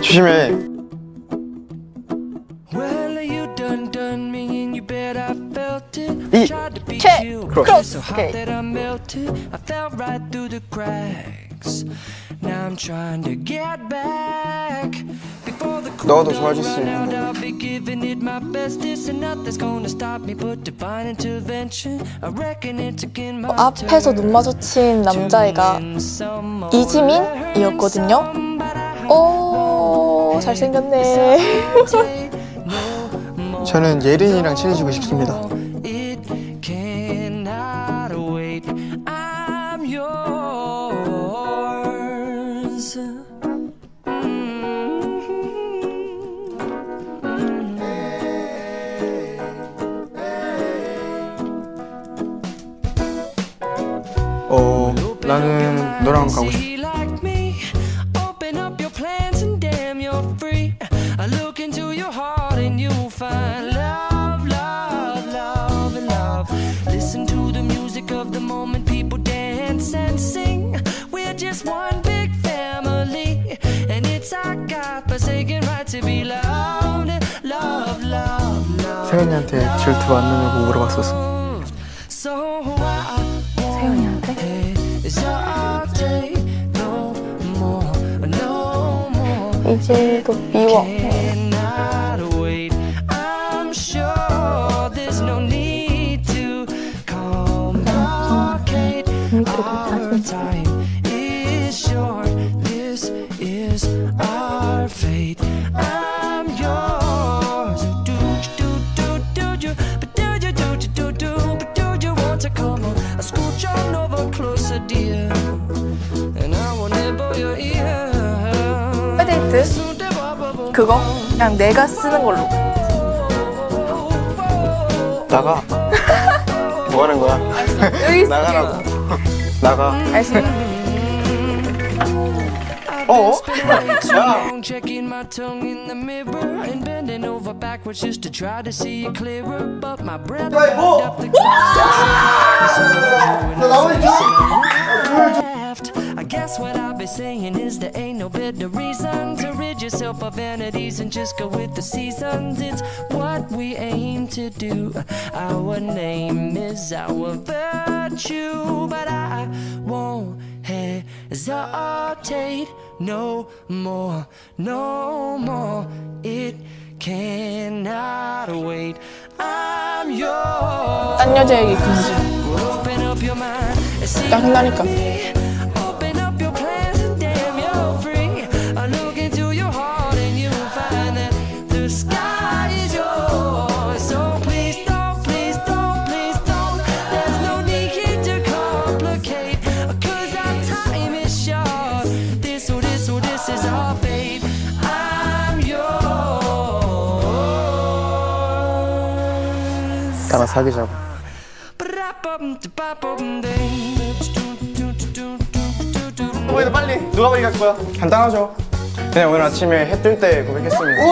조심해. Well, you done done me and you bet I felt it. 이. You, 크로스. 오케이. that I melted. I fell right through the cracks. Now I'm trying to get back. Before the 너도 좋아질 수 있는 out, 거야. I'll be giving it my best. This and nothing's gonna stop me but divine intervention. I reckon it's again my 앞에서 눈 마주친 남자애가 이지민이었거든요. 오 잘생겼네. 저는 예린이랑 친해지고 싶습니다. 어, 나는 너랑 가고 싶어. 세연이한테 질투 안 나냐고 물어봤었어. 세연이한테? 이질도 미워. Wait. I'm 그거 그냥 내가 쓰는 걸로. 나가. 뭐 하는 거야? 여기 나가라고. 나가. 알수 어? Long checking my tongue in the mirror and bending over backwards just to try to see it clearer. But my breath fogged up the ain't no better reason to rid yourself of vanities and just go with the seasons. It's what we aim to do. Our name is our virtue, but I won't hesitate no more, no more. It cannot wait. I'm yours. 딴 여자 얘기 금지. Open up your mind and see 짜증나니까. 나랑 사귀자고. 고백도 빨리. 누가 고백할 거야? 간단하죠. 그냥 오늘 아침에 해 뜰 때 고백했습니다.